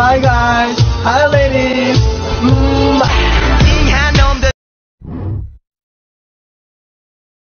Bye guys. I'll